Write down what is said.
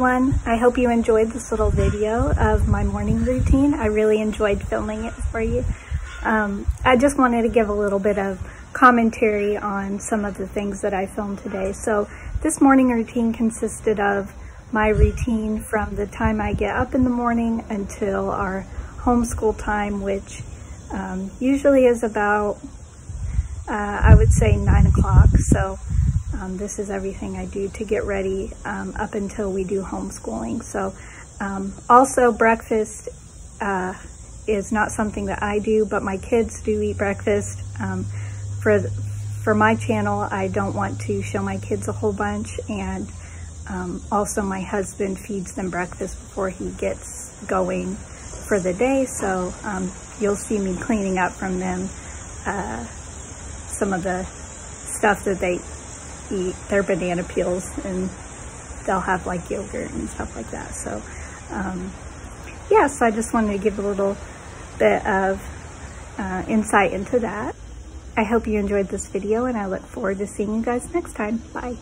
everyone. I hope you enjoyed this little video of my morning routine. I really enjoyed filming it for you. Um, I just wanted to give a little bit of commentary on some of the things that I filmed today. So this morning routine consisted of my routine from the time I get up in the morning until our homeschool time, which um, usually is about, uh, I would say nine o'clock. So um, this is everything I do to get ready um, up until we do homeschooling. So um, also breakfast uh, is not something that I do, but my kids do eat breakfast. Um, for, for my channel, I don't want to show my kids a whole bunch and um, also my husband feeds them breakfast before he gets going for the day. So um, you'll see me cleaning up from them uh, some of the stuff that they eat, their banana peels and they'll have like yogurt and stuff like that. So um, yeah, so I just wanted to give a little bit of uh, insight into that. I hope you enjoyed this video and I look forward to seeing you guys next time. Bye.